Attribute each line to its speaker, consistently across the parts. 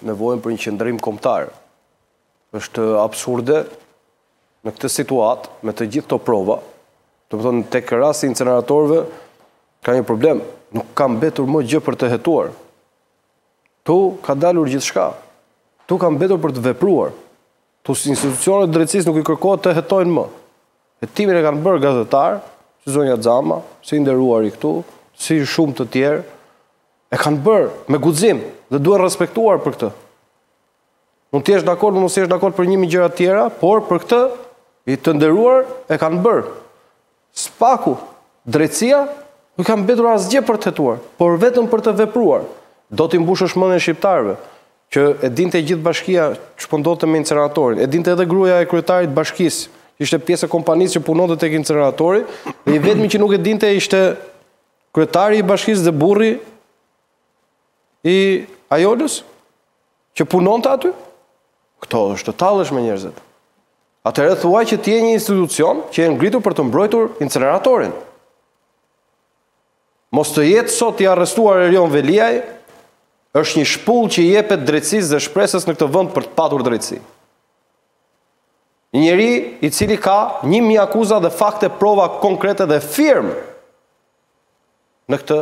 Speaker 1: Nevojën për një qëndrim kombëtar. Është absurde në këtë situatë me të gjithë këto prova, domethënë tek rasti i inceneratorëve ka një problem, nuk ka mbetur më gjë për të hetuar. Ktu ka dalur gjithçka. Ktu ka mbetur për të vepruar. Ktu institucionet e drejtësisë nuk i kërkohet të hetojnë më. Hetimin e kanë bërë gazetarë, si zonja Xhama, si i nderuari këtu, si shumë të tjerë, E kanë bërë me guxim dhe duhen respektuar për këtë. Mund të jesh dakord, mund të mos jesh dakord për një mijë gjëra të tjera, por për këtë i të nderuar, e kanë bërë. Spaku, drejtësia nuk ka mbetur asgjë për të hetuar, por vetëm për të vepruar. Do t'i mbushësh mendjen shqiptarëve që e dinte e gjithë bashkia ç'po ndodhte me inceneratorin. E dinte edhe gruaja e kryetarit të bashkisë, që ishte pjesë e kompanisë që punonte tek inceneratori, dhe i vetmi që nuk e dinte ishte Kryetari i bashkisë dhe burri i Ajolës që punonte aty? Kjo është të tallesh me njerëzit. Atëherë thuaj që ti je një institucion që je ngritur për të mbrojtur inceneratorin. Mos të jetë sot i arrestuar Erion Veliaj, është një shpullë që i jepet drejtësisë dhe shpresës në këtë vend për të patur drejtësi. Një njeri i cili ka një mijë akuza dhe fakte e prova konkrete dhe firmë në këtë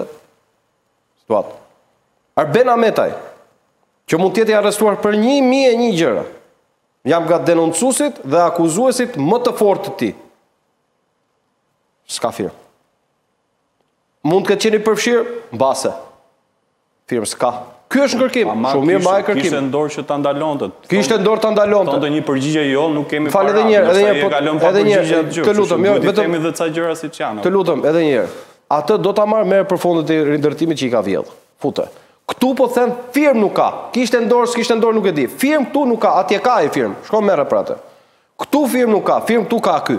Speaker 1: situatë. Arben Ahmetaj, që mund të jetë i arrestuar për një mijë e një gjëra, jam nga denoncuesit dhe akuzuesit më të fortë të tij. S'ka firmë. Mund të ketë qenë i përfshirë? Mbase. Firmë s'ka. Ky është në kërkim. Shumë mirë mbaje në kërkim.
Speaker 2: Kishte në dorë që ta ndalonte.
Speaker 1: Kishte në dorë ta ndalonte.
Speaker 2: Të thonte një përgjigje jo, nuk kemi
Speaker 1: para. Fal edhe një herë, edhe një herë. Po, edhe një herë. Të lutem, jo,
Speaker 2: vetëm kemi edhe ca gjëra siç janë.
Speaker 1: Të lutem, edhe një herë. Atë do ta marrë, merre për fondet e rindërtimit që i ka vjedh. Fute. Ktu po them firmë nuk ka. Kishte në dorë, s'kishte në dorë nuk e di. Firmë këtu nuk ka, atje ka ai firmë. Shko merre për atë. Ktu firmë nuk ka, firmë këtu ka ky.